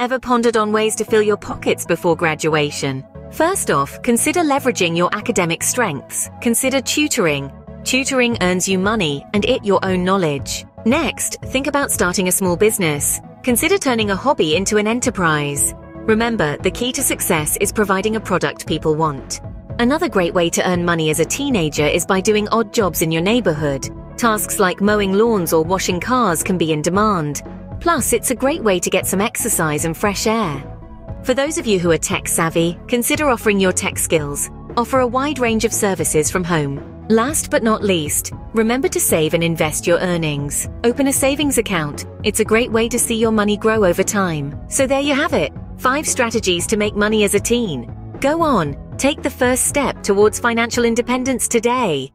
Ever pondered on ways to fill your pockets before graduation? First off, consider leveraging your academic strengths. Consider tutoring. Tutoring earns you money and it your own knowledge. Next, think about starting a small business. Consider turning a hobby into an enterprise. Remember, the key to success is providing a product people want. Another great way to earn money as a teenager is by doing odd jobs in your neighborhood. Tasks like mowing lawns or washing cars can be in demand. Plus, it's a great way to get some exercise and fresh air. For those of you who are tech savvy, consider offering your tech skills. Offer a wide range of services from home. Last but not least, remember to save and invest your earnings. Open a savings account. It's a great way to see your money grow over time. So there you have it. Five strategies to make money as a teen. Go on, take the first step towards financial independence today.